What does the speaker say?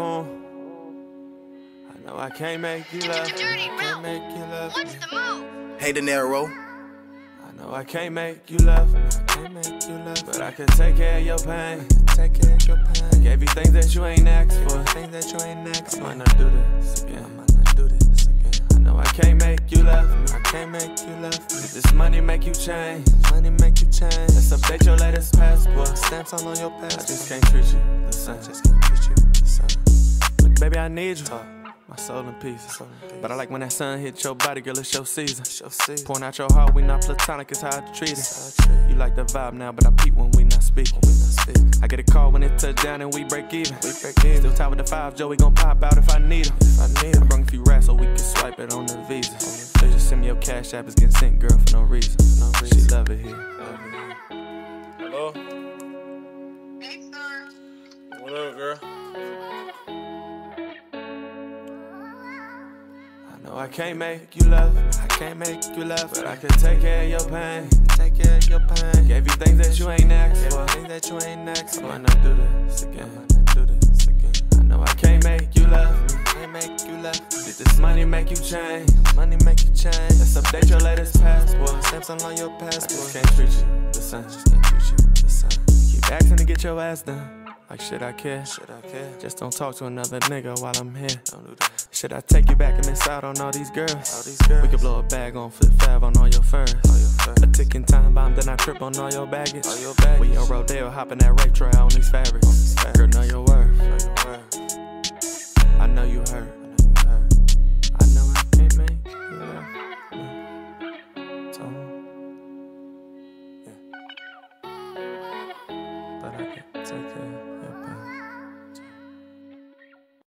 Oh, I know I can't make you love. Dirty Can't make you love. What's the move? Hey, De Niro. I know I can't make you love. I can't make you love. But I can take care of your pain. Take care of your pain. Gave you things that you ain't asked for. Things that you ain't asked for. I might not do this again. I might not do this again. Know I can't make you love. I can't make you love. Did this money make you change? Money make you change. Let's update your latest passport. Stamps all on your passport. I just can't treat you the same. I just can't treat you the same. Look, baby, I need you. My soul in pieces. But I like when that sun hit your body, girl, it's your season. Pouring out your heart, we not platonic, it's how I treat it. You like the vibe now, but I peep when we not speaking. I get a call when it touch down and we break even. We break even. Still top of the five, Joey gon' pop out if I need him. If I need him. I brung a few rats so we can swipe it on the visa. They just send me your cash app, it's getting sent, girl, for no reason. No reason. She love it here. Hello? Hey, sir. What up, girl? I know I can't make you love, I can't make you love, but I can take care of your pain, take care of your pain. Gave you things that you ain't asked for, things that you ain't asked for. I might not do this again, I might not do this make you change? Money make you change. Let's update your latest passport, stamps on your passport. I just can't treat you the same, just can't treat you the same. Keep asking to get your ass done. Like should I care? Should I care? Just don't talk to another nigga while I'm here. Don't do that. Should I take you back and miss out on all these girls? All these girls. We could blow a bag on flip five on all your furs. All your furs. A ticking time bomb, then I trip on all your baggage. All your baggage. We on Rodeo hopping that rape trail on these fabrics. Girl, know your worth. Know your worth. it's okay.